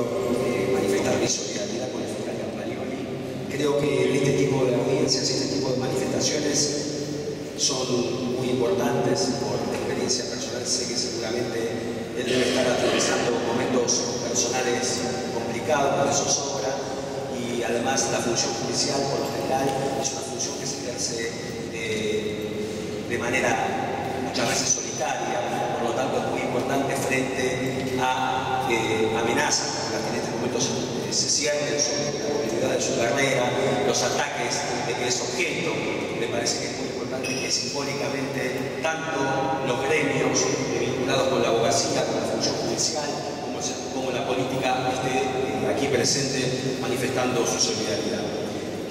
eh, manifestar mi solidaridad con el fiscal Campagnoli. Creo que este tipo de audiencias, este tipo de manifestaciones son muy importantes por experiencia personal. Sé que seguramente él debe estar atravesando momentos personales complicados, por eso sobra. Y además la función judicial, por lo general, es una función que se ejerce eh, de manera muchas veces por lo tanto es muy importante frente a eh, amenazas las que en este momento se, se ciernen sobre de su carrera, los ataques de que es objeto. Me parece que es muy importante que simbólicamente tanto los gremios vinculados con la abogacía, con la función judicial, como, la política esté eh, aquí presente manifestando su solidaridad.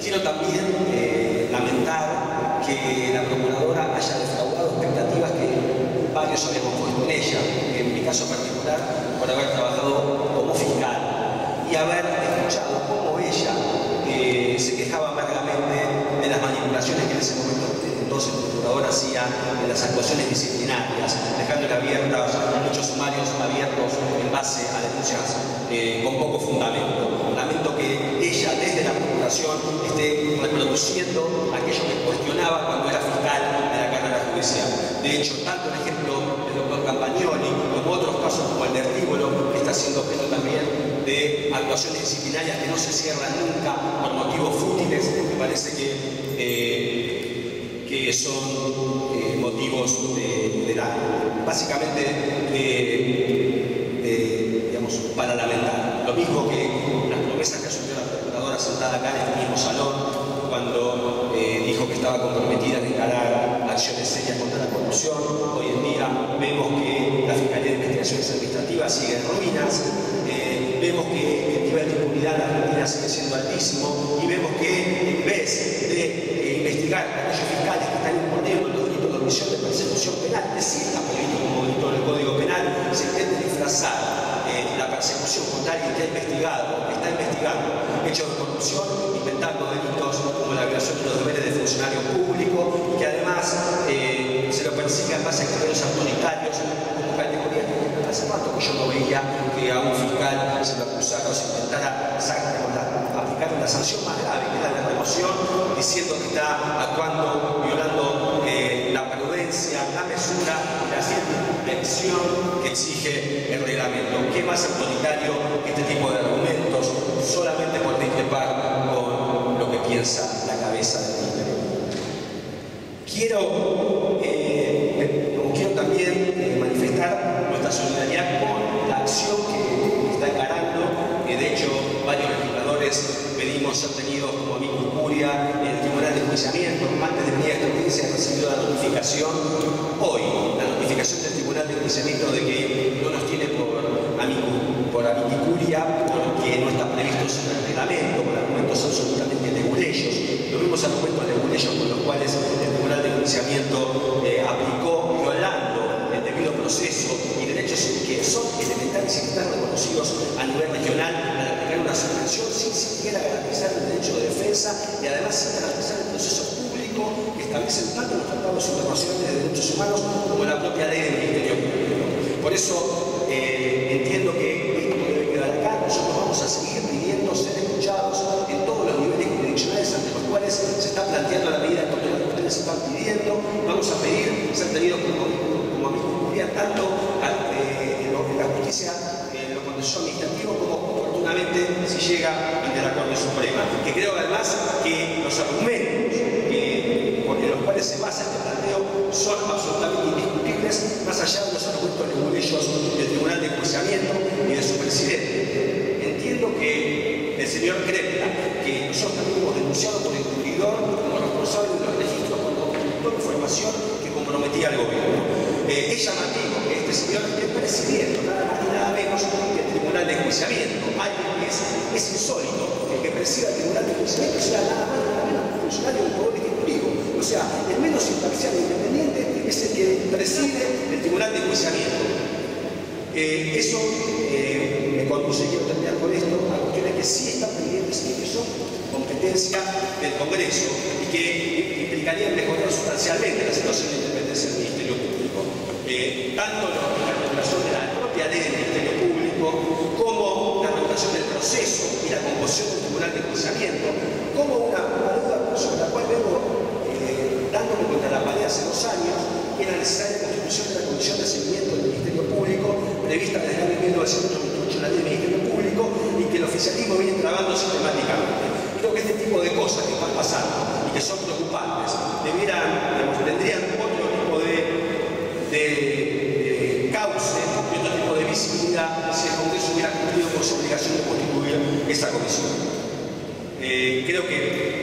Quiero también eh, lamentar que la Procuradora haya defraudado varios habíamos puesto en ella, en mi caso particular, por haber trabajado como fiscal y haber escuchado cómo ella eh, se quejaba amargamente de las manipulaciones que en ese momento entonces el procurador hacía en las actuaciones disciplinarias, dejándole abiertas muchos sumarios abiertos en base a denuncias eh, con poco fundamento. Lamento que ella desde la procuración esté reproduciendo aquello que cuestionaba cuando era fiscal de la hecho, tanto el ejemplo del doctor Campagnoli como otros casos como el de Rívolo, que está siendo objeto también de actuaciones disciplinarias que no se cierran nunca por motivos fútiles, me parece que eh, que son eh, motivos de, de daño. Básicamente, digamos, para. Lo mismo que las promesas que asumió la procuradora sentada acá en este mismo salón, cuando eh, dijo que estaba comprometida en encarar acciones serias contra la corrupción. Hoy en día vemos que la Fiscalía de Investigaciones Administrativas sigue en ruinas, vemos que el nivel de impunidad en Argentina sigue siendo altísimo y vemos que en vez de investigar a aquellos fiscales que están imponiendo los delitos de omisión de persecución penal, que sí está previsto como delito en el Código Penal, se intenta disfrazar eh, la que ha investigado, está investigando hechos de corrupción, inventando delitos como la violación de los deberes de funcionario público, que además eh, se lo persigue en base a criterios autoritarios como categoría que hace rato que yo no veía que a un fiscal se lo acusara o se intentara aplicar una sanción más grave, que la de remoción, diciendo que está actuando, violando eh, la prudencia, la mesura la circunspección que exige el reglamento. ¿Qué más autoritario que este tipo de argumentos solamente por discrepar con lo que piensa la cabeza del ministerio? Quiero, eh, quiero también eh, manifestar nuestra solidaridad con la acción que está encarando, que de hecho varios legisladores pedimos ser tenidos como amigo curia en el Tribunal de Enjuiciamiento. Antes de venir a esta audiencia recibido la notificación hoy, la notificación del Tribunal de Enjuiciamiento de que no nos tiene por por porque no está previsto en el reglamento, con argumentos absolutamente leguleyos, los mismos argumentos leguleyos con los cuales el Tribunal de Enjuiciamiento eh, aplicó violando el debido proceso y derechos que son elementales y que están reconocidos a nivel regional al aplicar una suspensión sin siquiera garantizar el derecho de defensa y además sin garantizar el proceso que establecen tanto los tratados internacionales de derechos humanos como la propia ley del Ministerio Público. Por eso eh, entiendo que esto debe quedar acá, nosotros vamos a seguir pidiendo ser escuchados en todos los niveles jurisdiccionales ante los cuales se está planteando la medida que ustedes están pidiendo, vamos a pedir ser tenidos como, como amigos tanto en, lo, en la justicia, en lo contencioso administrativo, como oportunamente si llega ante la Corte Suprema. Que creo además que los argumentos que, en los cuales se basa este planteo son absolutamente indiscutibles, más allá de los argumentos leguleyos del Tribunal de Enjuiciamiento y de su presidente. Entiendo que el señor Crepla, que nosotros hemos denunciado por encubridor como responsable de los registros cuando ocultó información que comprometía al gobierno. Eh, es llamativo que este señor esté presidiendo nada más ni nada menos que el Tribunal de Enjuiciamiento. Alguien que es, es insólito el que presida el Tribunal de Enjuiciamiento sea nada más ni nada menos funcionario del Poder Ejecutivo. O sea, el menos imparcial e independiente es el que preside el Tribunal de Enjuiciamiento. Eh, eso eh, me conduce, quiero terminar con esto, a cuestiones que sí están pendientes y que son competencia del Congreso y que implicarían mejorar sustancialmente la situación de independencia del Ministerio Público. Eh, tanto hace dos años era necesaria la constitución de la Comisión de Seguimiento del Ministerio Público, prevista desde el año 1998, la ley del Ministerio Público, y que el oficialismo viene trabando sistemáticamente. Creo que este tipo de cosas que están pasando y que son preocupantes debieran, digamos, tendrían otro tipo de, de, y otro tipo de visibilidad si el Congreso hubiera cumplido con su obligación de constituir esa comisión. Eh, creo que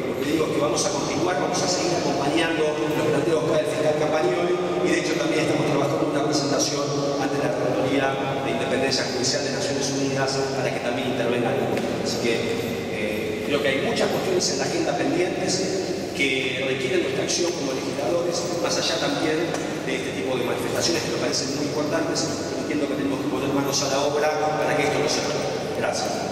lo que digo es que vamos a continuar, vamos a seguir acompañando los planteos que el fiscal Campagnoli y de hecho también estamos trabajando en una presentación ante la Rectoría de Independencia Judicial de Naciones Unidas para que también intervengan. Así que eh, creo que hay muchas cuestiones en la agenda pendientes que requieren nuestra acción como legisladores, más allá también de este tipo de manifestaciones que me parecen muy importantes, entiendo que tenemos que poner manos a la obra para que esto no se repita. Gracias.